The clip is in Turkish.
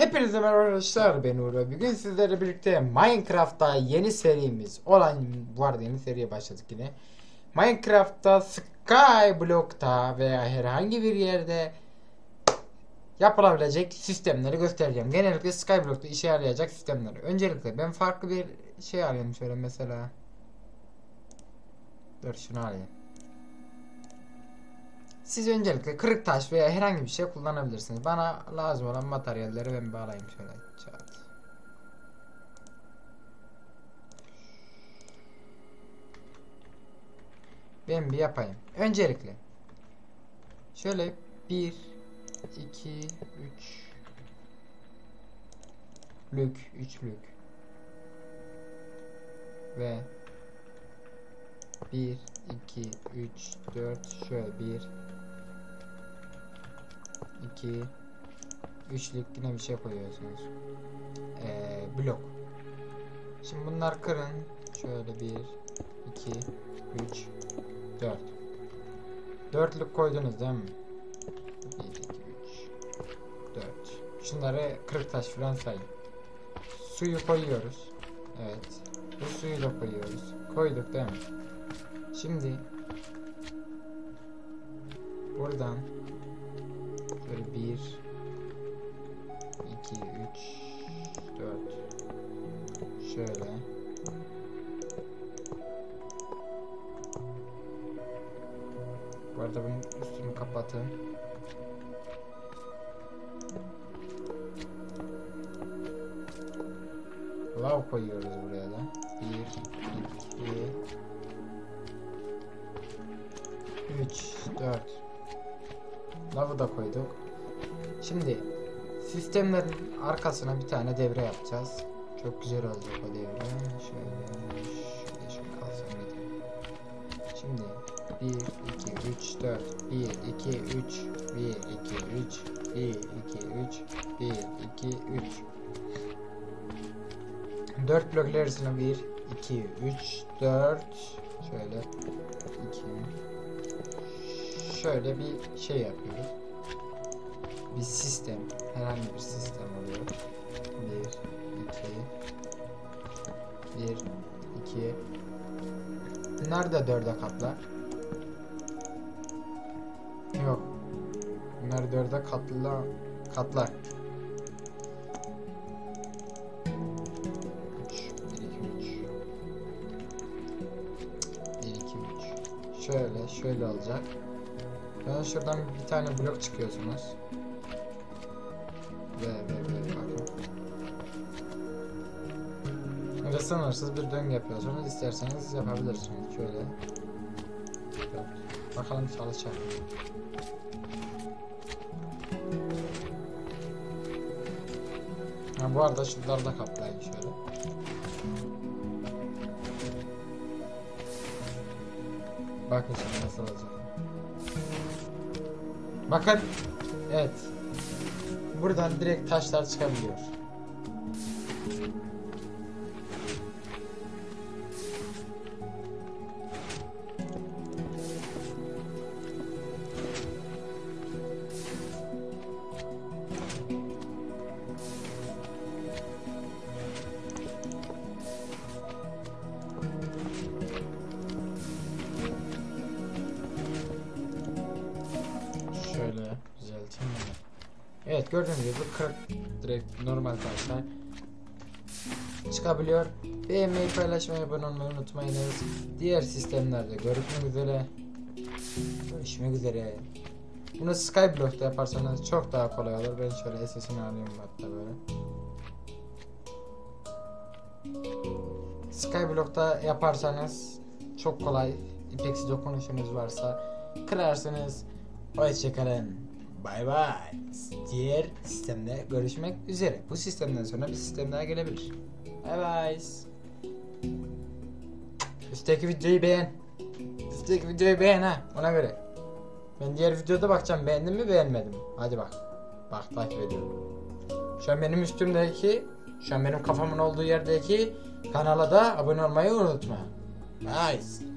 Hepinize merhaba arkadaşlar ben Uğur ve bugün sizlerle birlikte Minecraft'ta yeni serimiz olan bu arada yeni seriye başladık yine. Minecraft'ta Skyblock'ta veya herhangi bir yerde yapılabilecek sistemleri göstereceğim. Genellikle Skyblock'ta işe yarayacak sistemleri. Öncelikle ben farklı bir şey alayım şöyle mesela. Dur şunu alayım. Siz öncelikle kırık taş veya herhangi bir şey kullanabilirsiniz. Bana lazım olan materyalleri ben bağlayayım şöyle. Çat. Ben bir yapayım. Öncelikle şöyle 1 2 3 lük 3 lük ve 1 2 3 4 şöyle 1 2 üçlük yine bir şey koyuyorsunuz. Ee, blok. Şimdi bunlar kırın. Şöyle 1 2 3 4 Dörtlük koydunuz değil mi? 1 2 3 4 Şunları kırık taş falan sayın. Suyu koyuyoruz. Evet. Bu suyu da koyuyoruz. Koyduk değil mi? Şimdi buradan Şöyle 1 2 3 4 Şöyle. Bu arada bunun üstünü kapatın. Lav koyuyoruz buraya da. 1 2 3 4 Lavı da koyduk. Şimdi sistemlerin arkasına bir tane devre yapacağız. Çok güzel olacak o devre. Şöyle şöyle şöyle kalsın. Şimdi 1 2 3 4 1 2 3 1 2 3 1 2 3 1 2 3 4 blok ilerisine 1 2 3 4 şöyle 2 şöyle bir şey yapıyoruz. Bir sistem, herhangi bir sistem oluyor. 1 2 1 2 Bunlar da dörde katlar. Yok. Bunlar dörde katla katlar. 3 1 2 3 1 2 3 Şöyle, şöyle olacak. Ben şuradan bir tane blok çıkıyorsunuz. Ve ve ve bakın. Öyle sınırsız bir döngü yapıyorsunuz. İsterseniz yapabilirsiniz. Şöyle. Bakalım çalışacak. Ha, bu arada şunları da kaplayın şöyle. Bakın şimdi nasıl olacak. Bakın. Evet. Buradan direkt taşlar çıkabiliyor. Evet gördüğünüz gibi kırık direkt normal taşlar çıkabiliyor. Beğenmeyi, paylaşmayı, abone olmayı unutmayınız. Diğer sistemlerde görüşmek üzere. Görüşmek üzere. Bunu Skyblock'ta yaparsanız çok daha kolay olur. Ben şöyle SS'ini alayım hatta böyle. Skyblock'ta yaparsanız çok kolay. İpeksi dokunuşunuz varsa kırarsınız. Hoşçakalın. Bay bay. Diğer sistemde görüşmek üzere. Bu sistemden sonra bir sistem daha gelebilir. Bay bay. Üstteki videoyu beğen. Üstteki videoyu beğen ha. Ona göre. Ben diğer videoda bakacağım. Beğendin mi beğenmedim mi? Hadi bak. Bak takip ediyorum. Şu an benim üstümdeki, şu an benim kafamın olduğu yerdeki kanala da abone olmayı unutma. Nice.